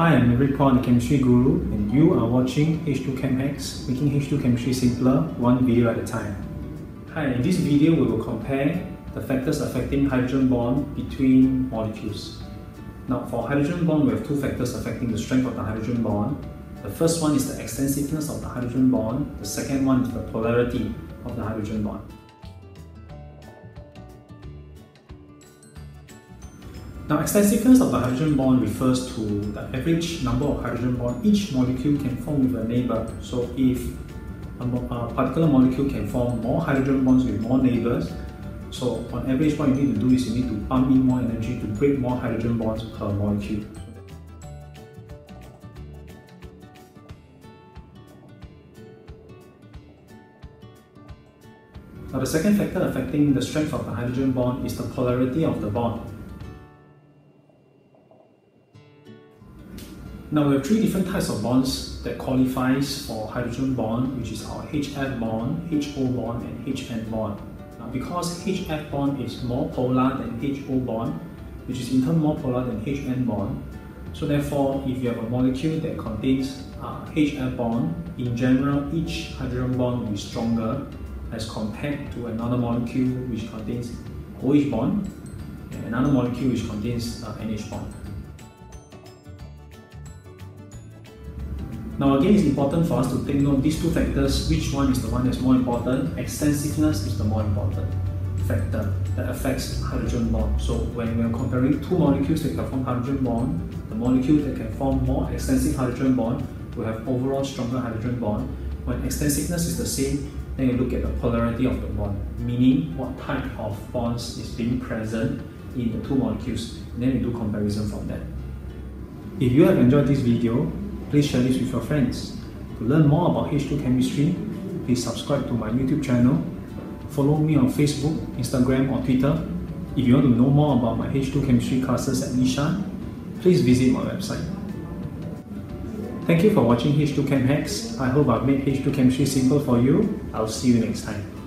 Hi, I'm Eric Paul, the Chemistry Guru, and you are watching H2 Chem Hacks, making H2 chemistry simpler, one video at a time. Hi, in this video we will compare the factors affecting hydrogen bond between molecules. Now, for hydrogen bond, we have two factors affecting the strength of the hydrogen bond. The first one is the extensiveness of the hydrogen bond. The second one is the polarity of the hydrogen bond. Now, extensiveness of the hydrogen bond refers to the average number of hydrogen bond each molecule can form with a neighbor. So, if a, a uh, particular molecule can form more hydrogen bonds with more neighbors, so on average what you need to do is you need to pump in more energy to break more hydrogen bonds per molecule. Now the second factor affecting the strength of the hydrogen bond is the polarity of the bond. Now we have three different types of bonds that qualifies for hydrogen bond, which is our HF bond, HO bond, and HN bond. Now because HF bond is more polar than HO bond, which is in turn more polar than HN bond, so therefore if you have a molecule that contains uh, HF bond, in general each hydrogen bond will be stronger as compared to another molecule which contains OH bond and another molecule which contains uh, NH bond. Now again, it's important for us to take note these two factors, which one is the one that's more important. Extensiveness is the more important factor that affects hydrogen bond. So when we are comparing two molecules that can form hydrogen bond, the molecule that can form more extensive hydrogen bond will have overall stronger hydrogen bond. When extensiveness is the same, then you look at the polarity of the bond, meaning what type of bonds is being present in the two molecules. And then we do comparison from that. If you have enjoyed this video, please share this with your friends. To learn more about H2 chemistry, please subscribe to my YouTube channel, follow me on Facebook, Instagram or Twitter. If you want to know more about my H2 chemistry classes at Bishan, please visit my website. Thank you for watching H2 Chem Hacks. I hope I've made H2 chemistry simple for you. I'll see you next time.